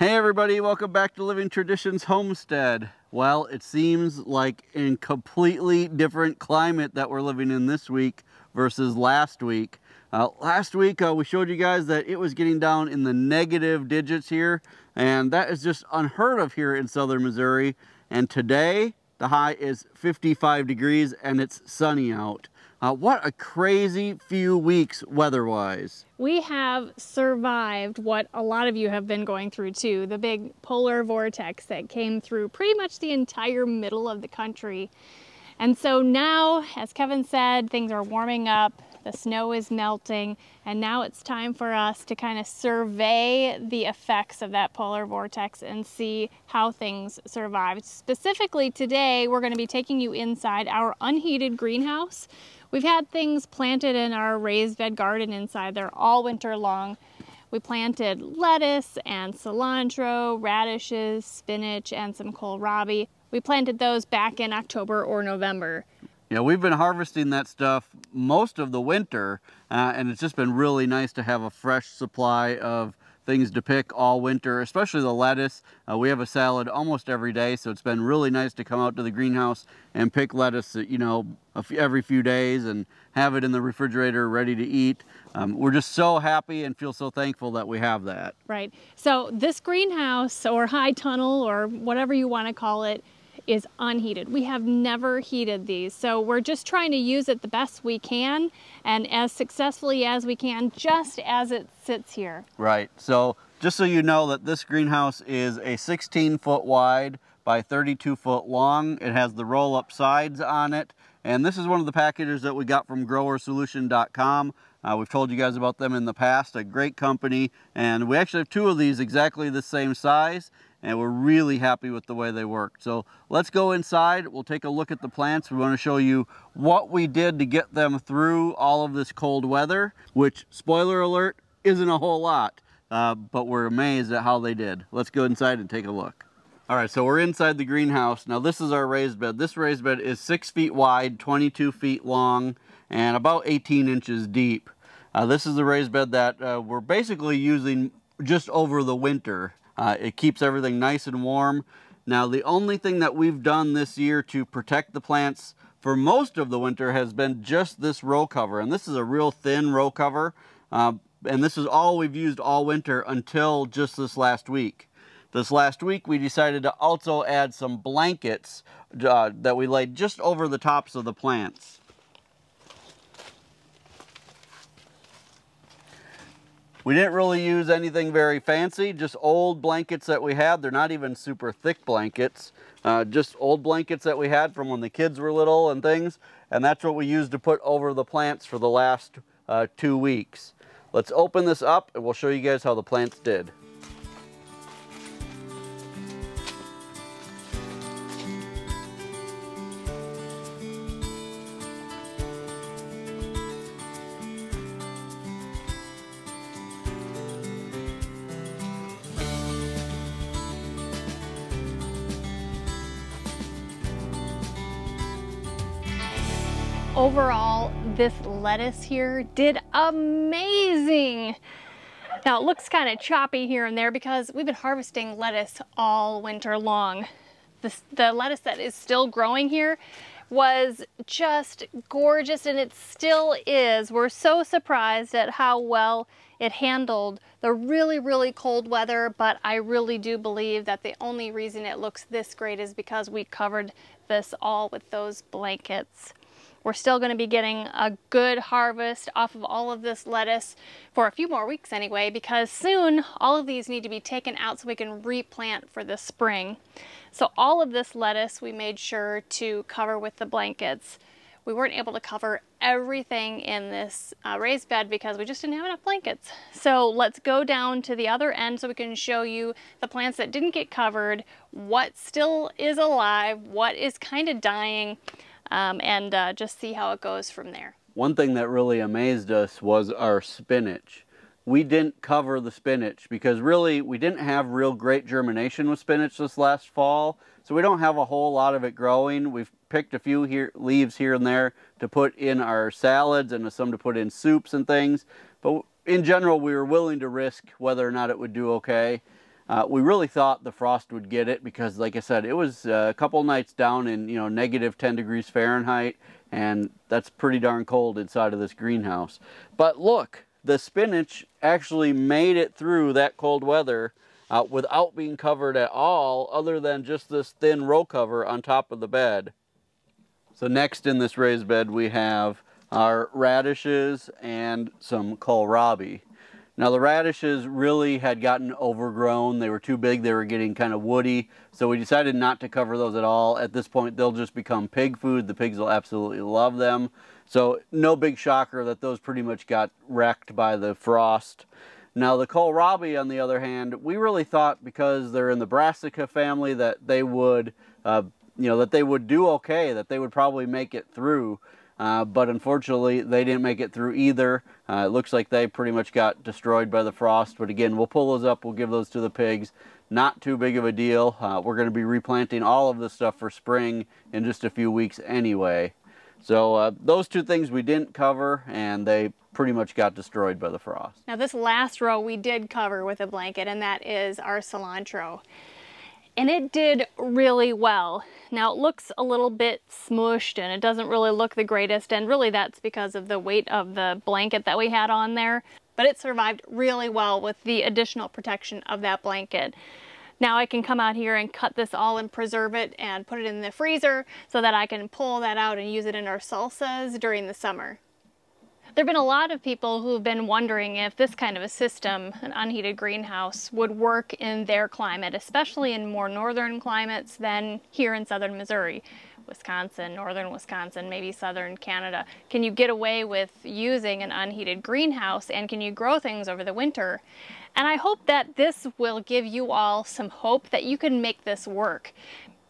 Hey everybody, welcome back to Living Traditions Homestead. Well, it seems like in completely different climate that we're living in this week versus last week. Uh, last week uh, we showed you guys that it was getting down in the negative digits here and that is just unheard of here in southern Missouri. And today the high is 55 degrees and it's sunny out. Uh, what a crazy few weeks weather-wise. We have survived what a lot of you have been going through too, the big polar vortex that came through pretty much the entire middle of the country. And so now, as Kevin said, things are warming up, the snow is melting, and now it's time for us to kind of survey the effects of that polar vortex and see how things survived. Specifically today, we're gonna be taking you inside our unheated greenhouse, We've had things planted in our raised bed garden inside there all winter long. We planted lettuce and cilantro, radishes, spinach, and some kohlrabi. We planted those back in October or November. Yeah, we've been harvesting that stuff most of the winter, uh, and it's just been really nice to have a fresh supply of things to pick all winter, especially the lettuce. Uh, we have a salad almost every day, so it's been really nice to come out to the greenhouse and pick lettuce, you know, every few days and have it in the refrigerator ready to eat. Um, we're just so happy and feel so thankful that we have that. Right. So this greenhouse or high tunnel or whatever you want to call it is unheated. We have never heated these, so we're just trying to use it the best we can and as successfully as we can, just as it sits here. Right, so just so you know that this greenhouse is a 16 foot wide by 32 foot long. It has the roll up sides on it. And this is one of the packages that we got from growerssolution.com. Uh, we've told you guys about them in the past, a great company. And we actually have two of these exactly the same size and we're really happy with the way they work. So let's go inside. We'll take a look at the plants. We want to show you what we did to get them through all of this cold weather, which, spoiler alert, isn't a whole lot, uh, but we're amazed at how they did. Let's go inside and take a look. All right, so we're inside the greenhouse. Now this is our raised bed. This raised bed is six feet wide, 22 feet long, and about 18 inches deep. Uh, this is the raised bed that uh, we're basically using just over the winter. Uh, it keeps everything nice and warm. Now the only thing that we've done this year to protect the plants for most of the winter has been just this row cover. And this is a real thin row cover. Uh, and this is all we've used all winter until just this last week. This last week we decided to also add some blankets uh, that we laid just over the tops of the plants. We didn't really use anything very fancy, just old blankets that we had. They're not even super thick blankets, uh, just old blankets that we had from when the kids were little and things. And that's what we used to put over the plants for the last uh, two weeks. Let's open this up and we'll show you guys how the plants did. Overall, this lettuce here did amazing. Now it looks kind of choppy here and there because we've been harvesting lettuce all winter long. This, the lettuce that is still growing here was just gorgeous and it still is. We're so surprised at how well it handled the really, really cold weather, but I really do believe that the only reason it looks this great is because we covered this all with those blankets. We're still going to be getting a good harvest off of all of this lettuce for a few more weeks anyway, because soon all of these need to be taken out so we can replant for the spring. So all of this lettuce we made sure to cover with the blankets. We weren't able to cover everything in this uh, raised bed because we just didn't have enough blankets. So let's go down to the other end so we can show you the plants that didn't get covered, what still is alive, what is kind of dying, um, and uh, just see how it goes from there. One thing that really amazed us was our spinach. We didn't cover the spinach because really we didn't have real great germination with spinach this last fall. So we don't have a whole lot of it growing. We've picked a few here, leaves here and there to put in our salads and some to put in soups and things. But in general, we were willing to risk whether or not it would do okay. Uh, we really thought the frost would get it because, like I said, it was uh, a couple nights down in you know negative 10 degrees Fahrenheit, and that's pretty darn cold inside of this greenhouse. But look, the spinach actually made it through that cold weather uh, without being covered at all, other than just this thin row cover on top of the bed. So next in this raised bed we have our radishes and some kohlrabi. Now the radishes really had gotten overgrown. They were too big. They were getting kind of woody. So we decided not to cover those at all. At this point, they'll just become pig food. The pigs will absolutely love them. So no big shocker that those pretty much got wrecked by the frost. Now the kohlrabi, on the other hand, we really thought because they're in the brassica family that they would, uh, you know, that they would do okay, that they would probably make it through. Uh, but unfortunately, they didn't make it through either. Uh, it looks like they pretty much got destroyed by the frost. But again, we'll pull those up. We'll give those to the pigs. Not too big of a deal. Uh, we're going to be replanting all of this stuff for spring in just a few weeks anyway. So uh, those two things we didn't cover, and they pretty much got destroyed by the frost. Now this last row we did cover with a blanket, and that is our cilantro and it did really well. Now it looks a little bit smushed and it doesn't really look the greatest and really that's because of the weight of the blanket that we had on there, but it survived really well with the additional protection of that blanket. Now I can come out here and cut this all and preserve it and put it in the freezer so that I can pull that out and use it in our salsas during the summer. There have been a lot of people who've been wondering if this kind of a system, an unheated greenhouse, would work in their climate, especially in more northern climates than here in southern Missouri. Wisconsin, northern Wisconsin, maybe southern Canada. Can you get away with using an unheated greenhouse and can you grow things over the winter? And I hope that this will give you all some hope that you can make this work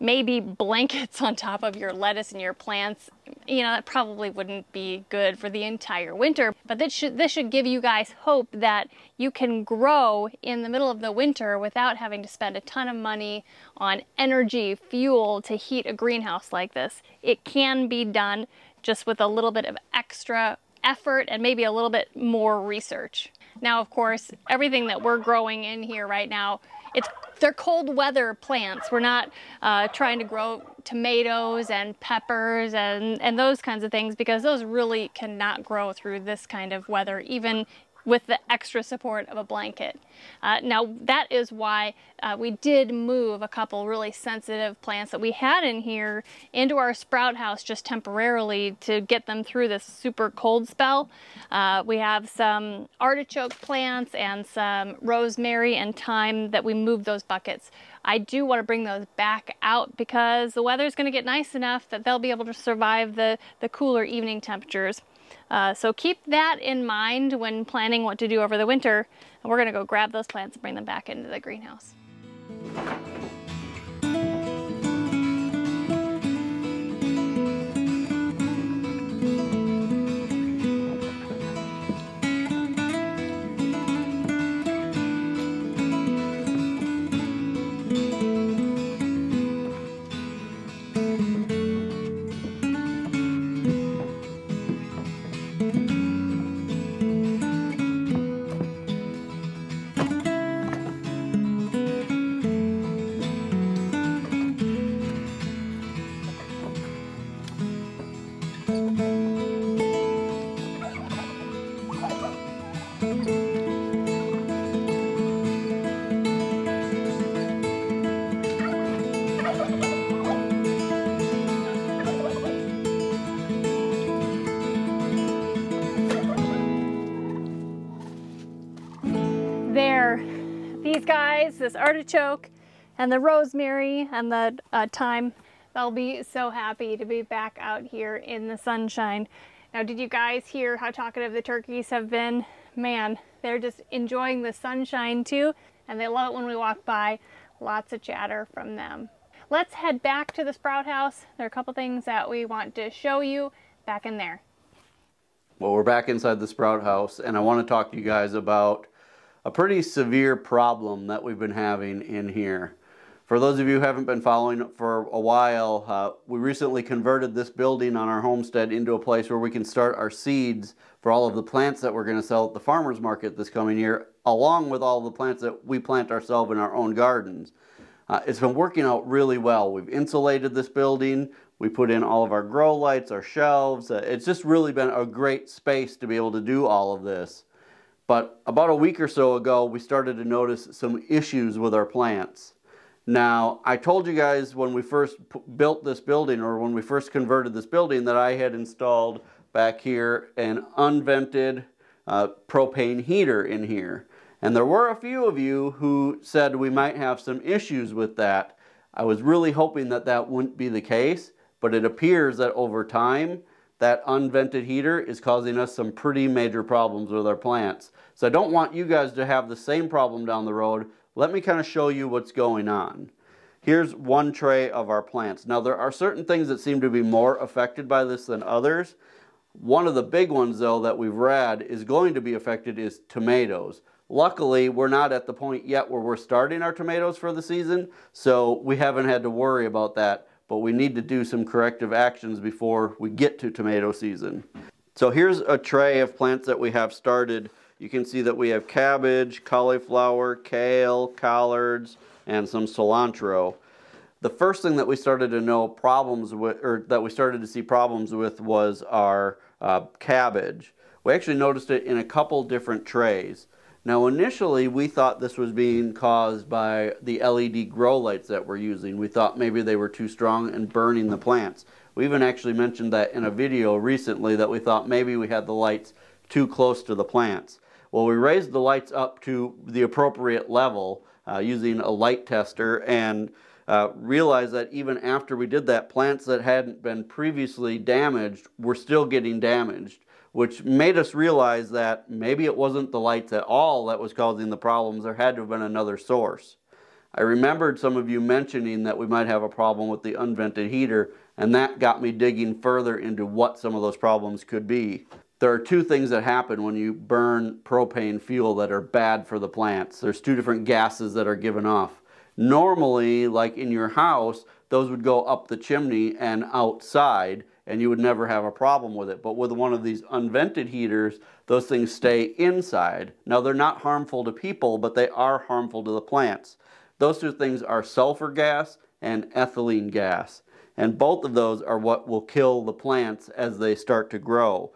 maybe blankets on top of your lettuce and your plants, you know, that probably wouldn't be good for the entire winter. But this should, this should give you guys hope that you can grow in the middle of the winter without having to spend a ton of money on energy, fuel to heat a greenhouse like this. It can be done just with a little bit of extra effort and maybe a little bit more research. Now, of course, everything that we're growing in here right now, it's they're cold weather plants. We're not uh, trying to grow tomatoes and peppers and, and those kinds of things because those really cannot grow through this kind of weather, even with the extra support of a blanket. Uh, now that is why uh, we did move a couple really sensitive plants that we had in here into our sprout house just temporarily to get them through this super cold spell. Uh, we have some artichoke plants and some rosemary and thyme that we moved those buckets. I do want to bring those back out because the weather is going to get nice enough that they'll be able to survive the, the cooler evening temperatures. Uh, so keep that in mind when planning what to do over the winter. And we're gonna go grab those plants and bring them back into the greenhouse. Guys, this artichoke and the rosemary and the uh, thyme, they'll be so happy to be back out here in the sunshine. Now, did you guys hear how talkative the turkeys have been? Man, they're just enjoying the sunshine too, and they love it when we walk by. Lots of chatter from them. Let's head back to the sprout house. There are a couple things that we want to show you back in there. Well, we're back inside the sprout house, and I want to talk to you guys about a pretty severe problem that we've been having in here. For those of you who haven't been following for a while, uh, we recently converted this building on our homestead into a place where we can start our seeds for all of the plants that we're going to sell at the farmer's market this coming year along with all the plants that we plant ourselves in our own gardens. Uh, it's been working out really well. We've insulated this building. We put in all of our grow lights, our shelves. Uh, it's just really been a great space to be able to do all of this. But about a week or so ago, we started to notice some issues with our plants. Now, I told you guys when we first built this building or when we first converted this building that I had installed back here an unvented uh, propane heater in here. And there were a few of you who said we might have some issues with that. I was really hoping that that wouldn't be the case, but it appears that over time, that unvented heater is causing us some pretty major problems with our plants. So I don't want you guys to have the same problem down the road. Let me kind of show you what's going on. Here's one tray of our plants. Now there are certain things that seem to be more affected by this than others. One of the big ones though that we've read is going to be affected is tomatoes. Luckily, we're not at the point yet where we're starting our tomatoes for the season, so we haven't had to worry about that, but we need to do some corrective actions before we get to tomato season. So here's a tray of plants that we have started. You can see that we have cabbage, cauliflower, kale, collards, and some cilantro. The first thing that we started to know problems with, or that we started to see problems with was our uh, cabbage. We actually noticed it in a couple different trays. Now initially we thought this was being caused by the LED grow lights that we're using. We thought maybe they were too strong and burning the plants. We even actually mentioned that in a video recently that we thought maybe we had the lights too close to the plants. Well, we raised the lights up to the appropriate level uh, using a light tester and uh, realized that even after we did that, plants that hadn't been previously damaged were still getting damaged which made us realize that maybe it wasn't the lights at all that was causing the problems. There had to have been another source. I remembered some of you mentioning that we might have a problem with the unvented heater, and that got me digging further into what some of those problems could be. There are two things that happen when you burn propane fuel that are bad for the plants. There's two different gases that are given off. Normally, like in your house, those would go up the chimney and outside, and you would never have a problem with it. But with one of these unvented heaters, those things stay inside. Now, they're not harmful to people, but they are harmful to the plants. Those two things are sulfur gas and ethylene gas. And both of those are what will kill the plants as they start to grow.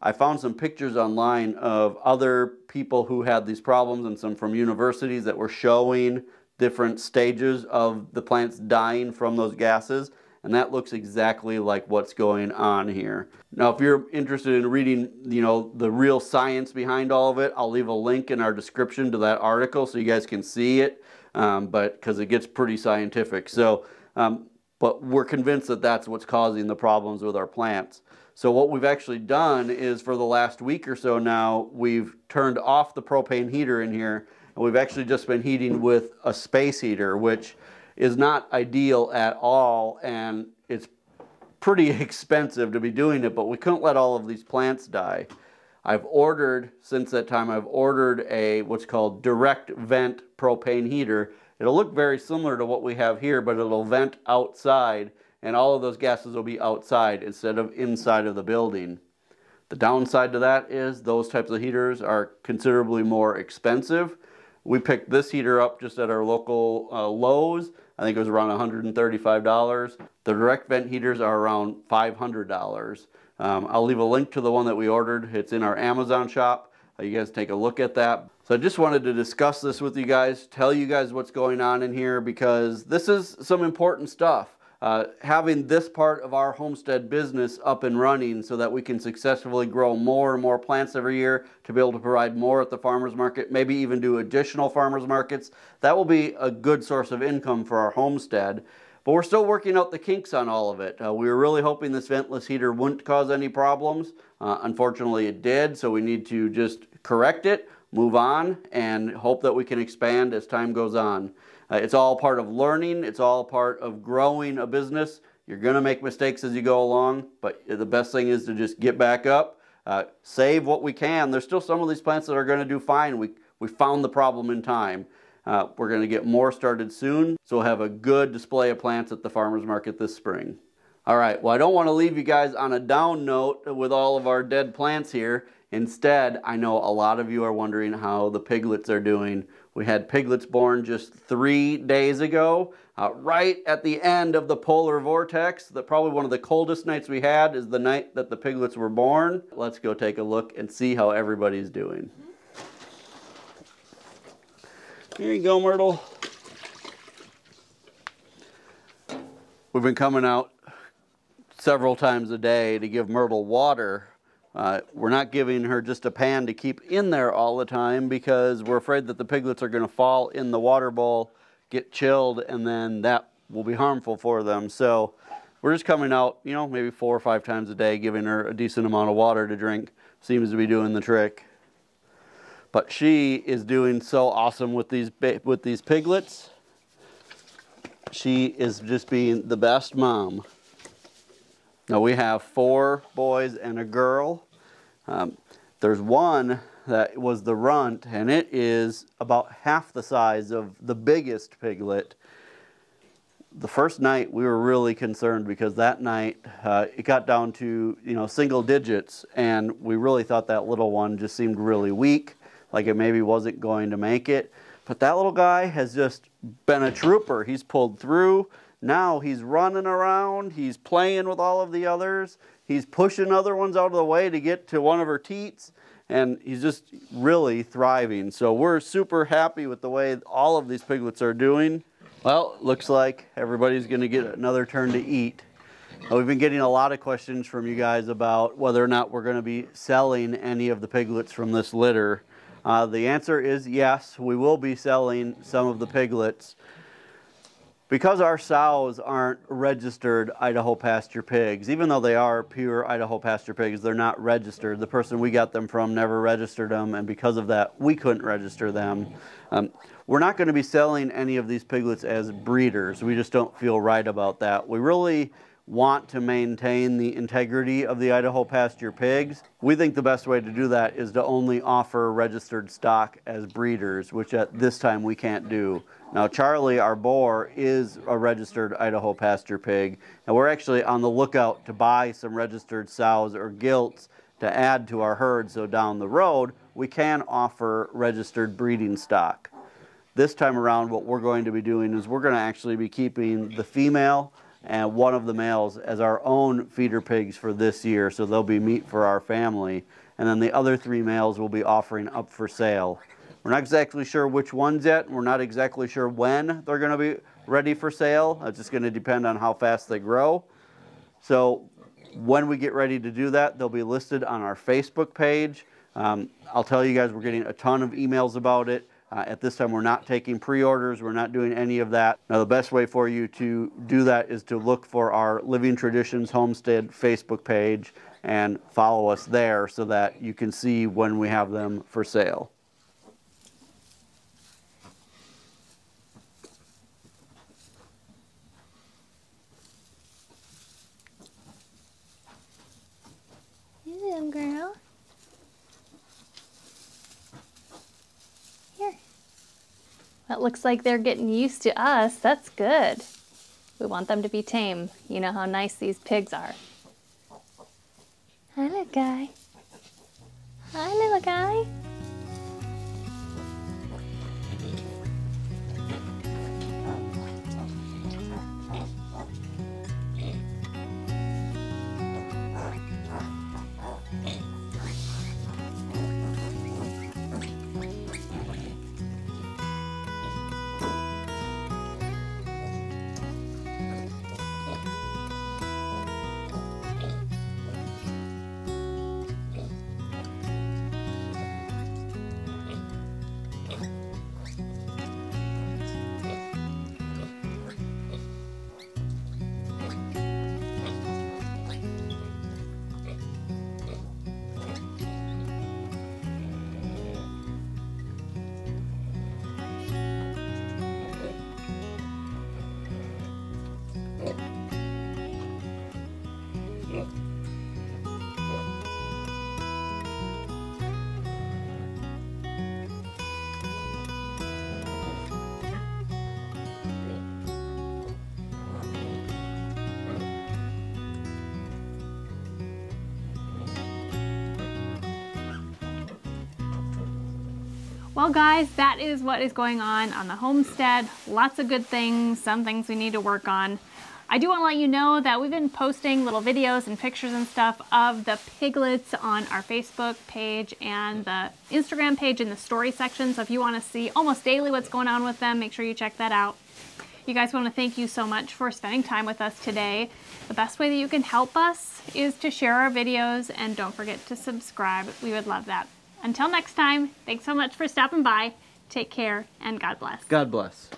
I found some pictures online of other people who had these problems and some from universities that were showing different stages of the plants dying from those gases and that looks exactly like what's going on here. Now, if you're interested in reading, you know, the real science behind all of it, I'll leave a link in our description to that article so you guys can see it, um, but because it gets pretty scientific. So, um, but we're convinced that that's what's causing the problems with our plants. So what we've actually done is for the last week or so now, we've turned off the propane heater in here, and we've actually just been heating with a space heater, which is not ideal at all and it's pretty expensive to be doing it, but we couldn't let all of these plants die. I've ordered, since that time, I've ordered a what's called direct vent propane heater. It'll look very similar to what we have here, but it'll vent outside and all of those gases will be outside instead of inside of the building. The downside to that is those types of heaters are considerably more expensive. We picked this heater up just at our local uh, Lowe's I think it was around $135. The direct vent heaters are around $500. Um, I'll leave a link to the one that we ordered. It's in our Amazon shop. Uh, you guys take a look at that. So I just wanted to discuss this with you guys, tell you guys what's going on in here because this is some important stuff. Uh, having this part of our homestead business up and running so that we can successfully grow more and more plants every year to be able to provide more at the farmer's market, maybe even do additional farmer's markets. That will be a good source of income for our homestead. But we're still working out the kinks on all of it. Uh, we were really hoping this ventless heater wouldn't cause any problems. Uh, unfortunately, it did, so we need to just correct it, move on, and hope that we can expand as time goes on. Uh, it's all part of learning. It's all part of growing a business. You're going to make mistakes as you go along, but the best thing is to just get back up, uh, save what we can. There's still some of these plants that are going to do fine. We, we found the problem in time. Uh, we're going to get more started soon, so we'll have a good display of plants at the farmer's market this spring. All right, well, I don't want to leave you guys on a down note with all of our dead plants here. Instead, I know a lot of you are wondering how the piglets are doing. We had piglets born just three days ago, uh, right at the end of the polar vortex. The, probably one of the coldest nights we had is the night that the piglets were born. Let's go take a look and see how everybody's doing. Here you go, Myrtle. We've been coming out several times a day to give Myrtle water. Uh, we're not giving her just a pan to keep in there all the time because we're afraid that the piglets are going to fall in the water bowl, get chilled, and then that will be harmful for them. So we're just coming out, you know, maybe four or five times a day, giving her a decent amount of water to drink. Seems to be doing the trick. But she is doing so awesome with these with these piglets. She is just being the best mom. Now we have four boys and a girl. Um, there's one that was the runt, and it is about half the size of the biggest piglet. The first night we were really concerned because that night uh, it got down to you know single digits, and we really thought that little one just seemed really weak like it maybe wasn't going to make it. But that little guy has just been a trooper. He's pulled through. Now he's running around. He's playing with all of the others. He's pushing other ones out of the way to get to one of her teats. And he's just really thriving. So we're super happy with the way all of these piglets are doing. Well, looks like everybody's going to get another turn to eat. We've been getting a lot of questions from you guys about whether or not we're going to be selling any of the piglets from this litter. Uh, the answer is yes, we will be selling some of the piglets. Because our sows aren't registered Idaho pasture pigs, even though they are pure Idaho pasture pigs, they're not registered. The person we got them from never registered them, and because of that, we couldn't register them. Um, we're not going to be selling any of these piglets as breeders. We just don't feel right about that. We really want to maintain the integrity of the Idaho pasture pigs, we think the best way to do that is to only offer registered stock as breeders, which at this time we can't do. Now, Charlie, our boar, is a registered Idaho pasture pig, and we're actually on the lookout to buy some registered sows or gilts to add to our herd so down the road we can offer registered breeding stock. This time around, what we're going to be doing is we're going to actually be keeping the female and one of the males as our own feeder pigs for this year, so they'll be meat for our family. And then the other three males will be offering up for sale. We're not exactly sure which ones yet. We're not exactly sure when they're going to be ready for sale. It's just going to depend on how fast they grow. So when we get ready to do that, they'll be listed on our Facebook page. Um, I'll tell you guys, we're getting a ton of emails about it. Uh, at this time, we're not taking pre-orders. We're not doing any of that. Now, the best way for you to do that is to look for our Living Traditions Homestead Facebook page and follow us there so that you can see when we have them for sale. Hello, girl. It looks like they're getting used to us. That's good. We want them to be tame. You know how nice these pigs are. Hi, little guy. Hi, little guy. Well, guys, that is what is going on on the homestead. Lots of good things, some things we need to work on. I do want to let you know that we've been posting little videos and pictures and stuff of the piglets on our Facebook page and the Instagram page in the story section. So if you want to see almost daily what's going on with them, make sure you check that out. You guys want to thank you so much for spending time with us today. The best way that you can help us is to share our videos and don't forget to subscribe. We would love that. Until next time, thanks so much for stopping by. Take care and God bless. God bless.